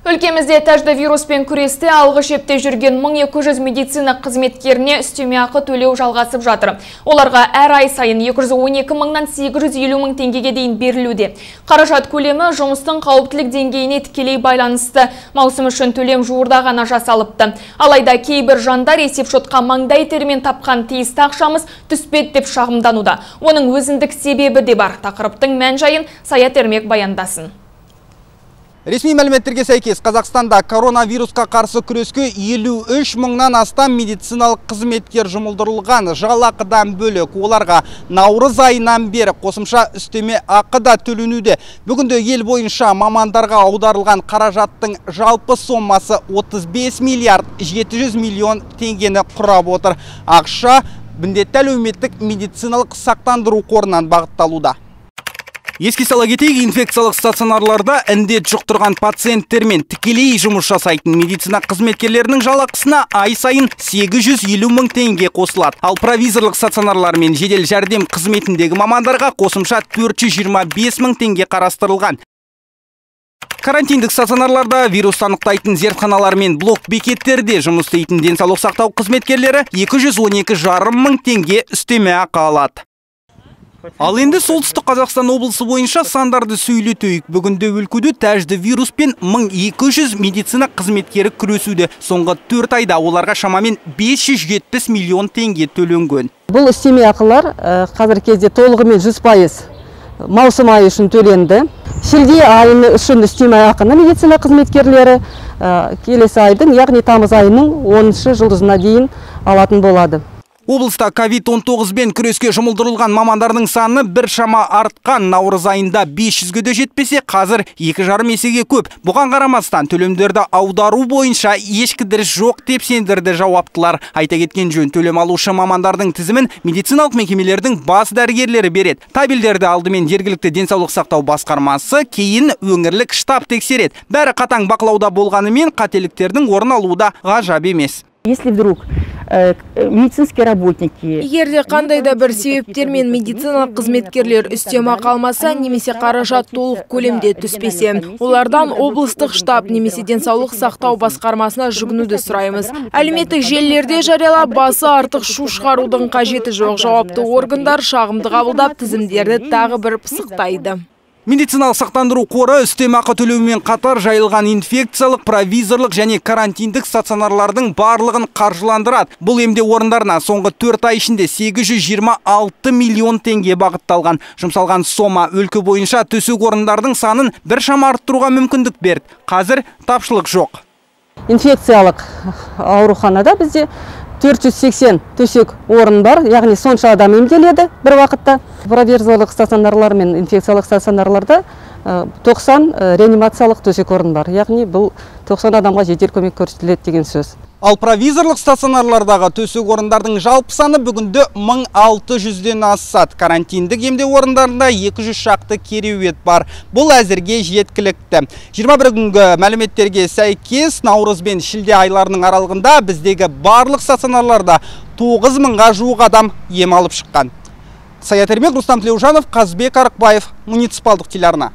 Өлкемізде тәжді вируспен күресте алғы шепте жүрген 1200 медицина қызметкеріне үстеме ақы төлеу жалғасып жатыр. Оларға әр ай сайын 212 мыңнан 850 мың теңгеге дейін берілуде. Қаражат көлемі жұмыстың қауіптілік деңгейіне тікелей байланысты. Маусым үшін төлем жуырда ғана жасалыпты. Алайда кейбір жандар есепшотқа маңдай термен тапқан тиісті ақшамыз түспет деп шағымдануда. Оның өзіндік себебі де бар. Тақырыптың мән жайын Саят Ермек баяндасын. Ресми мәліметтерге сәйкес Қазақстанда коронавирусқа қарсы күреске 53 мыңнан астам медициналық қызметкер жұмылдырылған жалақыдан бөлік оларға наурыз айынан бері қосымша үстеме ақы да төленуде. Бүгінде ел бойынша мамандарға аударылған қаражаттың жалпы сомасы 35 миллиард 700 миллион теңгені құрап отыр. Ақша міндетті әлеуметтік медициналық сақтандыру қорынан бағытталуда. Еске сала кетейік, инфекциялық стационарларда індет жұқтырған пациенттермен тікелей жұмыс жасайтын медицина қызметкерлерінің жалақысына ай сайын 850 мың теңге қосылады. Ал провизорлық стационарлар мен жедел жәрдем қызметіндегі мамандарға қосымша 425 мың теңге қарастырылған. Карантиндік стационарларда вирус анықтайтын зертханалар мен блок бекеттерде жұмыс істейтін денсаулық сақтау қызметкерлері 212 жарым мың теңге үстеме ақы алады. Ал енді солтүстік Қазақстан облысы бойынша сандарды сөйлетейік. Бүгінде өлкөде тәжді вируспен 1200 медицина қызметкері күресуде. Соңғы 4 айда оларға шамамен 570 миллион теңге төленген. Бұл үстеме ақылар қазір кезде толығымен 100% маусым айы үшін төленді. Шілде айыны үшін үстеме ақыны медицина қызметкерлері келесі айдың, яғни тамыз айының 10 жылдызына дейін алатын болады. Облыста COVID-19 бен күреске жұмылдырылған мамандардың саны бір шама артқан наурыз айында 500-ге де жетпесе, қазір екі жарым есеге көп. Бұған қарамастан төлемдерді аудару бойынша еш кідіріс жоқ деп сендірді жауаптылар. Айта кеткен жөн төлем алушы мамандардың тізімін медициналық мекемелердің бас дәрігерлері береді. Табелдерді алдымен жергілікті денсаулық сақтау басқармасы, кейін өңірлік штаб тексереді. Бәрі қатаң бақылауда болғанымен қателіктердің орын алуы ғажап емес. Если вдруг Э, медицинские работники. Егерде қандай да бір себептермен медициналық қызметкерлер үстеме алмаса немесе қаражат толық көлемде түспесе олардан облыстық штаб немесе денсаулық сақтау басқармасына жүгінуді сұраймыз. әлеуметтік желілерде жариялап басы артық шу шығарудың қажеті жоқ жауапты органдар шағымды қабылдап тізімдерді тағы бір пысықтайды. Медициналық сақтандыру қоры үстемақы төлеумен қатар жайылған инфекциялық, провизорлық және карантиндік стационарлардың барлығын қаржыландырады. Бұл емде орындарына соңғы 4 ай ішінде 826 миллион теңге бағытталған. Жұмсалған сома өлкі бойынша төсек орындардың санын бір шама арттыруға мүмкіндік берді. Қазір тапшылық жоқ. Инфекциялық ауруханада бізде 480 төсек орын бар яғни сонша адам емделеді бір уақытта. Провизорлық стационарлар мен инфекциялық стационарларда 90 реанимациялық төсек орын бар. Яғни бұл 90 адамға жедел көмек көрсетіледі деген сөз. Ал провизорлық стационарлардағы төсек орындардың жалпы саны бүгінде 1600-ден асады. Карантиндік емде орындарында 200 шақты кереует бар. Бұл әзірге жеткілікті. 21 күнгі мәліметтерге сәйкес наурыз бен шілде айларының аралығында біздегі барлық стационарларда 9 мыңға жуық адам ем алып шыққан. Саят Ермек, Рустам Тлеужанов, Қазбек Арықбаев, муниципалдық телеарна.